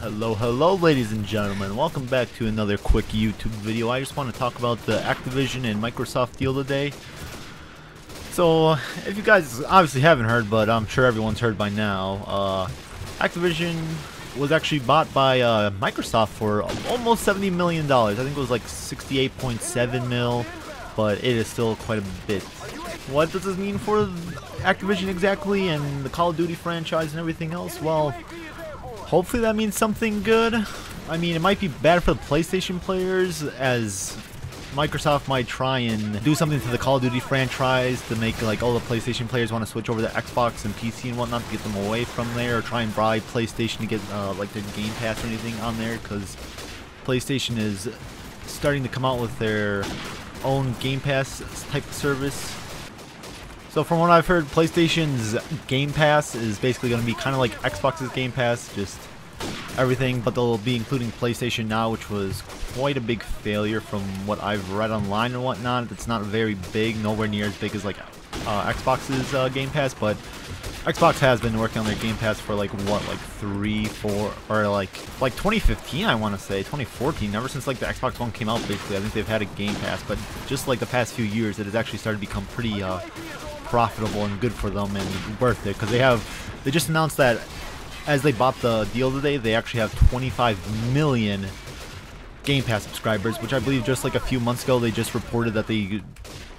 Hello, hello, ladies and gentlemen. Welcome back to another quick YouTube video. I just want to talk about the Activision and Microsoft deal today. So, if you guys obviously haven't heard, but I'm sure everyone's heard by now, uh, Activision was actually bought by uh, Microsoft for almost $70 million. I think it was like 68.7 mil, but it is still quite a bit. What does this mean for Activision exactly and the Call of Duty franchise and everything else? Well, Hopefully that means something good. I mean, it might be bad for the PlayStation players as Microsoft might try and do something to the Call of Duty franchise to make like all the PlayStation players want to switch over to Xbox and PC and whatnot to get them away from there or try and bribe PlayStation to get uh, like their Game Pass or anything on there because PlayStation is starting to come out with their own Game Pass type service so from what I've heard, PlayStation's Game Pass is basically going to be kind of like Xbox's Game Pass, just everything, but they'll be including PlayStation Now, which was quite a big failure from what I've read online and whatnot. It's not very big, nowhere near as big as like uh, Xbox's uh, Game Pass, but Xbox has been working on their Game Pass for like what, like three, four, or like like 2015, I want to say, 2014. Ever since like the Xbox One came out, basically, I think they've had a Game Pass, but just like the past few years, it has actually started to become pretty uh, profitable and good for them and worth it because they have they just announced that as they bought the deal today they actually have 25 million Game Pass subscribers which I believe just like a few months ago they just reported that they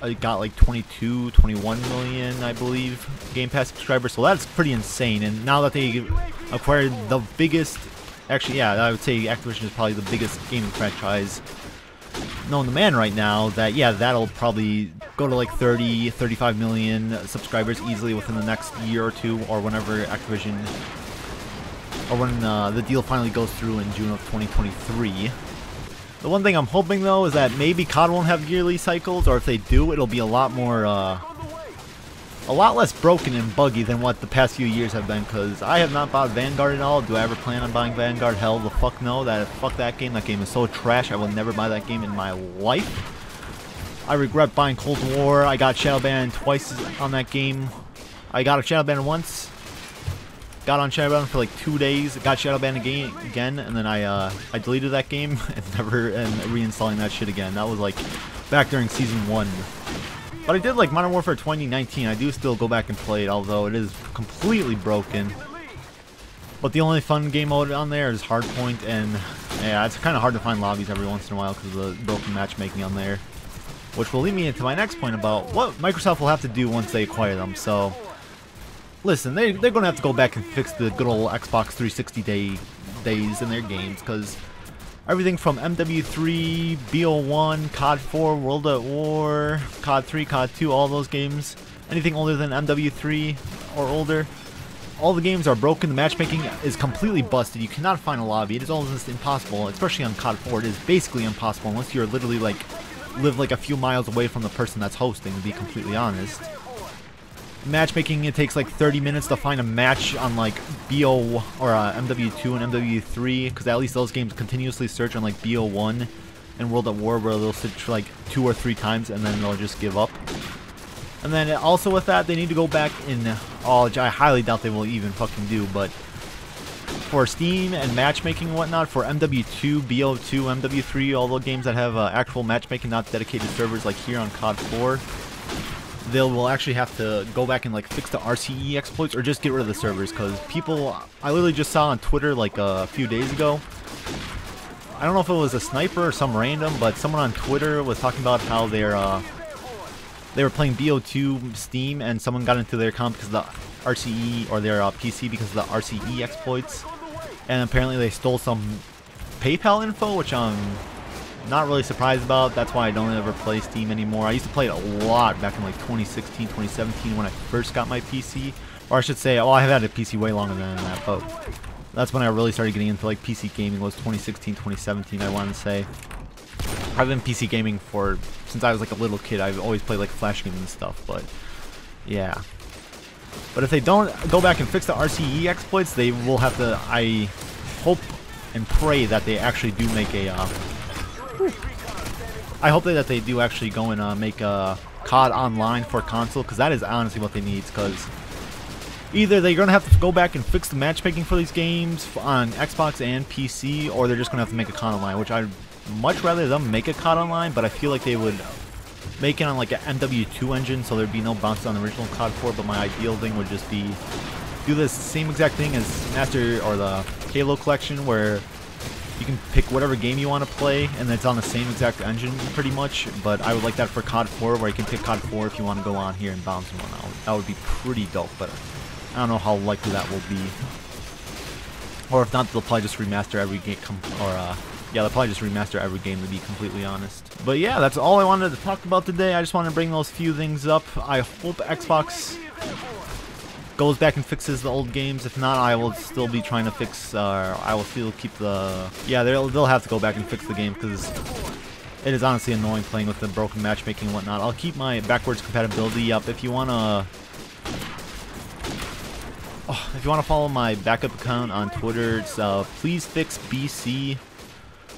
uh, got like 22 21 million I believe Game Pass subscribers. So that's pretty insane. And now that they acquired the biggest actually yeah I would say Activision is probably the biggest gaming franchise known to man right now that yeah that'll probably go to like 30 35 million subscribers easily within the next year or two or whenever Activision or when uh, the deal finally goes through in June of 2023 the one thing I'm hoping though is that maybe COD won't have yearly cycles or if they do it'll be a lot more uh, a lot less broken and buggy than what the past few years have been because I have not bought Vanguard at all. Do I ever plan on buying Vanguard? Hell the fuck no. That Fuck that game. That game is so trash. I will never buy that game in my life. I regret buying Cold War. I got shadow banned twice on that game. I got a Shadowban once. Got on Shadowban for like two days. Got Shadowban again, again, and then I uh, I deleted that game and never and reinstalling that shit again. That was like back during season one. But I did like Modern Warfare 2019. I do still go back and play it, although it is completely broken. But the only fun game mode on there is Hardpoint, and yeah, it's kind of hard to find lobbies every once in a while because of the broken matchmaking on there. Which will lead me into my next point about what Microsoft will have to do once they acquire them. So, listen, they, they're going to have to go back and fix the good old Xbox 360 day days in their games because Everything from MW3, BO1, COD 4, World at War, COD 3, COD 2, all those games. Anything older than MW3 or older. All the games are broken. The matchmaking is completely busted. You cannot find a lobby. It is almost impossible, especially on COD 4. It is basically impossible unless you're literally like live like a few miles away from the person that's hosting, to be completely honest matchmaking it takes like 30 minutes to find a match on like BO or uh, MW2 and MW3 because at least those games continuously search on like BO1 and World at War where they'll search like two or three times and then they'll just give up. And then also with that they need to go back in oh I highly doubt they will even fucking do but for Steam and matchmaking and whatnot for MW2, BO2, MW3, all the games that have uh, actual matchmaking, not dedicated servers like here on COD 4 they will actually have to go back and like fix the RCE exploits or just get rid of the servers because people I literally just saw on Twitter like a few days ago I don't know if it was a sniper or some random but someone on Twitter was talking about how they're uh, they were playing BO2 Steam and someone got into their account because of the RCE or their uh, PC because of the RCE exploits and apparently they stole some PayPal info which I'm not really surprised about. That's why I don't ever play Steam anymore. I used to play it a lot back in like 2016, 2017 when I first got my PC. Or I should say, oh, I have had a PC way longer than that, but that's when I really started getting into like PC gaming was 2016, 2017, I want to say. I've been PC gaming for, since I was like a little kid, I've always played like Flash games and stuff, but yeah. But if they don't go back and fix the RCE exploits, they will have to, I hope and pray that they actually do make a uh, I hope that they do actually go and uh, make a COD online for console, because that is honestly what they need, because either they're gonna have to go back and fix the matchmaking for these games on Xbox and PC, or they're just gonna have to make a COD Online, which I'd much rather them make a COD Online, but I feel like they would make it on like an MW2 engine, so there'd be no bounce on the original COD 4. But my ideal thing would just be do the same exact thing as Master or the Halo collection, where you can pick whatever game you want to play, and it's on the same exact engine, pretty much. But I would like that for COD 4, where you can pick COD 4 if you want to go on here and bounce one out. That would be pretty dope, but I don't know how likely that will be. Or if not, they'll probably just remaster every game, or uh, yeah, they'll probably just remaster every game to be completely honest. But yeah, that's all I wanted to talk about today. I just wanted to bring those few things up. I hope Xbox goes back and fixes the old games. If not, I will still be trying to fix, uh, I will still keep the, yeah, they'll, they'll have to go back and fix the game because it is honestly annoying playing with the broken matchmaking and whatnot. I'll keep my backwards compatibility up. If you want to Oh, if you want to follow my backup account on Twitter, it's uh, please fix BC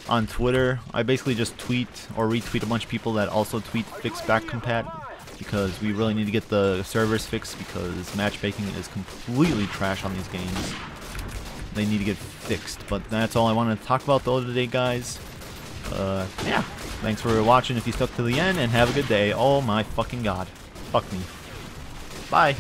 on Twitter. I basically just tweet or retweet a bunch of people that also tweet fix back compat because we really need to get the servers fixed because matchmaking is completely trash on these games. They need to get fixed. But that's all I wanted to talk about though today, guys. Uh, yeah. Thanks for watching if you stuck to the end, and have a good day. Oh my fucking god. Fuck me. Bye.